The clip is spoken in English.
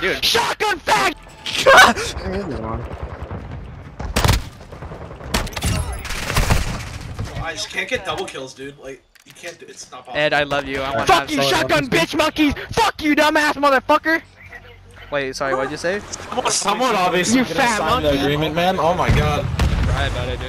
Dude. Shotgun fag! I just can't get double kills, dude. Like, you can't do It's not possible. Ed, I love you. I want Fuck you, shotgun bitch monkeys! Fuck you, dumbass motherfucker! Wait, sorry, what'd you say? Someone obviously You fat sign the agreement, man. Oh my god. Right about it, dude.